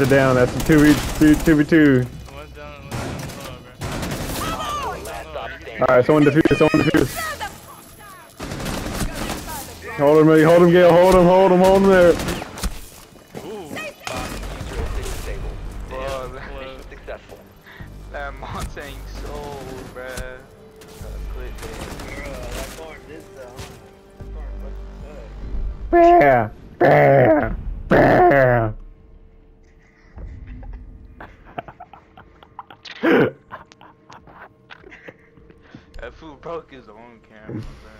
They're down. That's a 2v2. 2v2. One's down, one's down below, bro. Last stop standing. Alright, someone defuse. Someone defuse. Hold him, hold him, Gale. Hold him, hold him, hold him there. Ooh. User is disabled. Bro, Mission successful. that Montagne soul, bruh. Quit it. Yeah. Yeah. That fool broke his own camera, man.